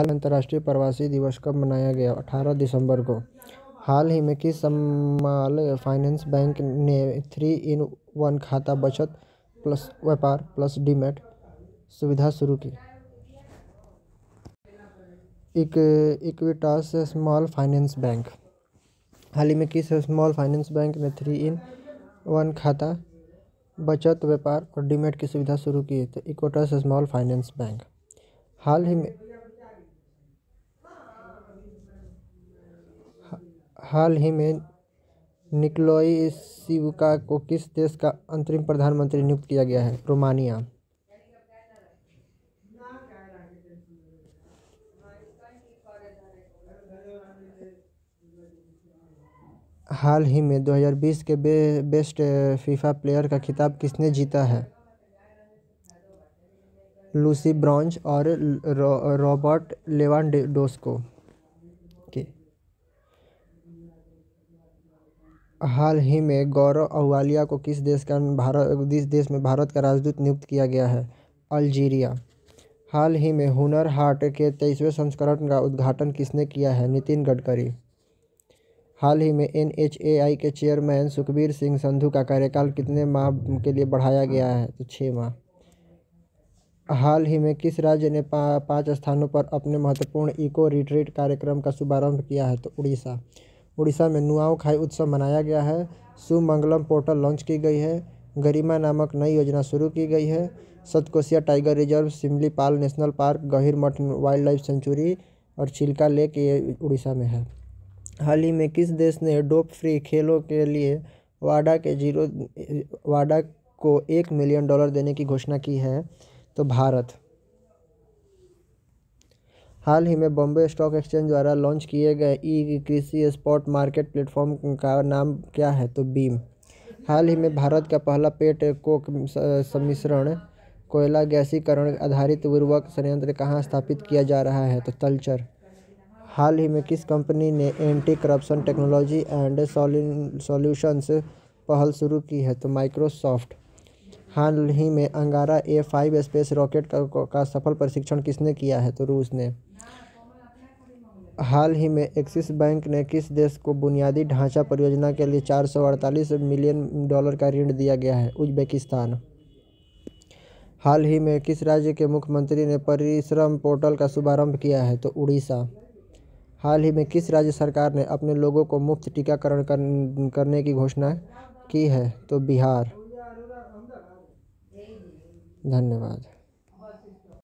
हाल अंतर्राष्ट्रीय प्रवासी दिवस कब मनाया गया? अठारह दिसंबर को। हाल ही में किस स्मॉल फाइनेंस बैंक ने थ्री इन वन खाता बचत प्लस व्यापार प्लस डीमैट सुविधा शुरू की? Equitas small finance bank. हाल ही में किस स्मॉल फाइनेंस बैंक ने थ्री इन वन खाता बचत, व्यापार और डीमैट की सुविधा शुरू की? है तो इक्विटास स्मॉल फाइनेंस बैंक। हाल ही में हाल ही में निकोलाई सिवका को किस देश का अंतरिम प्रधानमंत्री नियुक्त किया गया है? रोमानिया। हाल ही में 2020 के बे, बेस्ट फीफा प्लेयर का खिताब किसने जीता है? लूसी ब्रॉन्ज और रॉबर्ट लेवांडोस्की। के हाल ही में गौरव अहलुवालिया को किस देश का भारत किस देश में भारत का राजदूत नियुक्त किया गया है? अल्जीरिया। हाल ही में हुनर हाट के तेईसवें संस्करण का उद्घाटन किसने किया है? नितिन गडकरी। हाल ही में एनएचएआई के चेयरमैन सुखबीर सिंह संधू का कार्यकाल कितने माह के लिए बढ़ाया गया है? तो छः माह। हाल ही में किस राज्य ने पा, पाँच स्थानों पर अपने महत्वपूर्ण इको रिट्रीट कार्यक्रम का शुभारंभ किया है? तो उड़ीसा। उड़ीसा में नुआओ खाई उत्सव मनाया गया है। सुमंगलम पोर्टल लॉन्च की गई है। गरिमा नामक नई योजना शुरू की गई है। Satkosia tiger reserve Similipal national park, Gahirmatha wild life sanctuary और चिल्का लेक ये उड़ीसा में है। हाल ही में किस देश ने डोप फ्री खेलों के लिए वाडा के ज़ीरो, वाडा को एक मिलियन डॉलर देने की घोषणा की है? तो भारत। हाल ही में बॉम्बे स्टॉक एक्सचेंज द्वारा लॉन्च किए गए ई कृषि स्पॉट मार्केट प्लेटफॉर्म का नाम क्या है? तो बीम। हाल ही में भारत का पहला पेट कोक सम्मिश्रण कोयला गैसीकरण आधारित उर्वरक संयंत्र कहाँ स्थापित किया जा रहा है? तो तलचर। हाल ही में किस कंपनी ने anti corruption technology and solutions पहल शुरू की है? तो माइक्रोसॉफ्ट। हाल ही में Angara A five space rocket का, का सफल प्रशिक्षण किसने किया है? तो रूस ने। हाल ही में एक्सिस बैंक ने किस देश को बुनियादी ढांचा परियोजना के लिए चार सौ अड़तालीस मिलियन डॉलर का ऋण दिया गया है? उज्बेकिस्तान। हाल ही में किस राज्य के मुख्यमंत्री ने परिश्रम पोर्टल का शुभारंभ किया है? तो उड़ीसा। हाल ही में किस राज्य सरकार ने अपने लोगों को मुफ़्त टीकाकरण कर, करने की घोषणा की है? तो बिहार। धन्यवाद।